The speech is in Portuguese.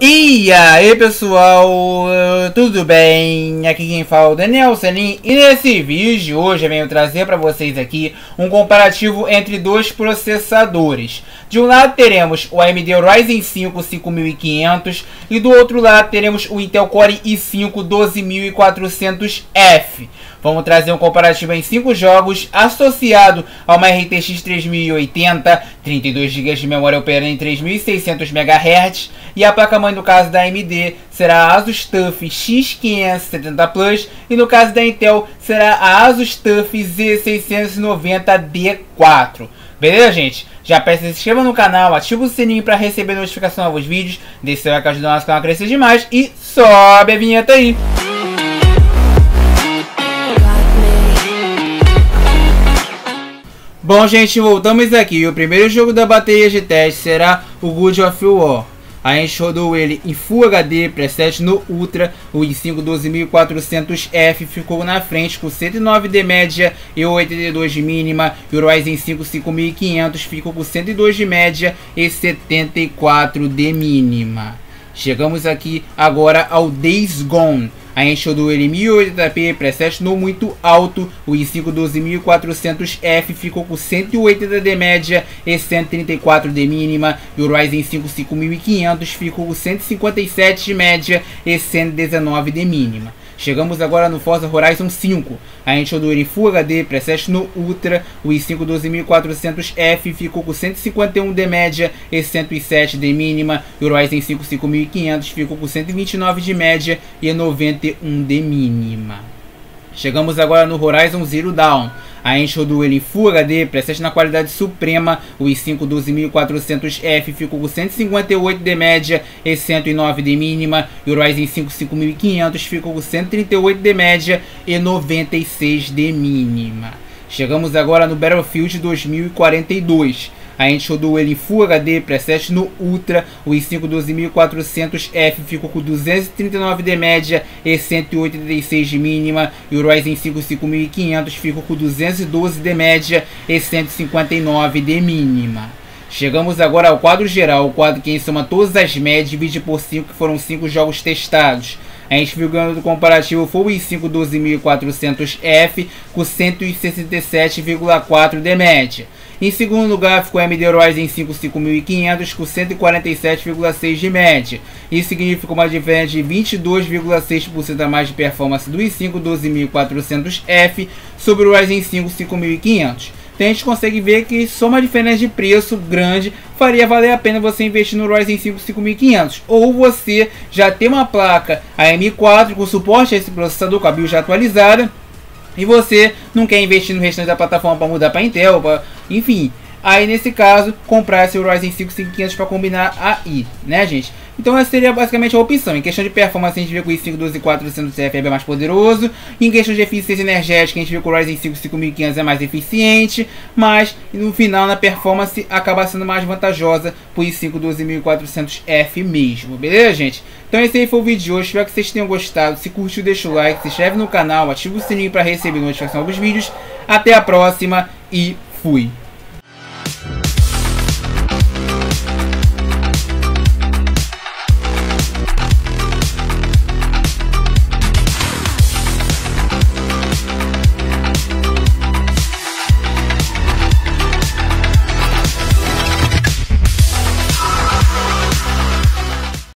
e E aí pessoal, tudo bem? Aqui quem fala é o Daniel Sanin e nesse vídeo de hoje eu venho trazer para vocês aqui um comparativo entre dois processadores. De um lado teremos o AMD Ryzen 5 5500 e do outro lado teremos o Intel Core i5 12400F. Vamos trazer um comparativo em 5 jogos associado a uma RTX 3080, 32 GB de memória operando em 3600 MHz e a placa-mãe no caso da AMD será a Asus TUF X570 Plus e no caso da Intel será a Asus TUF Z690D4. Beleza, gente? Já que se inscreva no canal, ative o sininho para receber notificação de novos vídeos, deixe seu like ajudar o nosso canal a crescer demais e sobe a vinheta aí! Bom, gente, voltamos aqui. O primeiro jogo da bateria de teste será o Good of War. A gente rodou ele em Full HD, preset no Ultra, o i5 12400F ficou na frente com 109 de média e 82 de mínima, e o Ryzen 5 5500 ficou com 102 de média e 74 de mínima. Chegamos aqui agora ao Days Gone. A enxodou ele 1080p, preset no muito alto, o i5 12400F ficou com 180 de média e 134 de mínima, e o Ryzen 5 5500 ficou com 157 de média e 119 de mínima. Chegamos agora no Forza Horizon 5. A gente rodou em Full HD, preset no Ultra, o i5 12400F ficou com 151 de média e 107 de mínima, e o Ryzen 5 5500 ficou com 129 de média e 91 de mínima. Chegamos agora no Horizon Zero Dawn. A gente rodou ele em Full HD, preset na qualidade suprema. O i5 12400F ficou com 158 de média e 109 de mínima. E o Ryzen 5 5500 ficou com 138 de média e 96 de mínima. Chegamos agora no Battlefield 2042. A gente rodou ele em Full HD, preset no Ultra, o i5 12400F ficou com 239 de média e 186 de mínima, e o Ryzen 5 5500 ficou com 212 de média e 159 de mínima. Chegamos agora ao quadro geral, o quadro que soma todas as médias divide por 5, que foram 5 jogos testados. A gente viu ganhando do comparativo foi o i5 12400F com 167,4 de média. Em segundo lugar ficou a AMD Ryzen 5 5500 com 147,6 de média. Isso significa uma diferença de 22,6% a mais de performance do i5 12400F sobre o Ryzen 5 5500. Então a gente consegue ver que só uma diferença de preço grande faria valer a pena você investir no Ryzen 5 5500. Ou você já tem uma placa AM4 com suporte a esse processador com a BIOS já atualizada e você não quer investir no restante da plataforma para mudar para Intel, pra, enfim. Aí nesse caso, comprar seu Ryzen 5 5500 para combinar aí, né, gente? Então essa seria basicamente a opção. Em questão de performance, a gente vê que o i5 12400F é mais poderoso. Em questão de eficiência energética, a gente vê que o Ryzen 5 5500 é mais eficiente. Mas no final, na performance, acaba sendo mais vantajosa para o i5 12400F mesmo. Beleza, gente? Então esse aí foi o vídeo de hoje. Espero que vocês tenham gostado. Se curtiu, deixa o like, se inscreve no canal, ativa o sininho para receber notificação dos vídeos. Até a próxima e fui!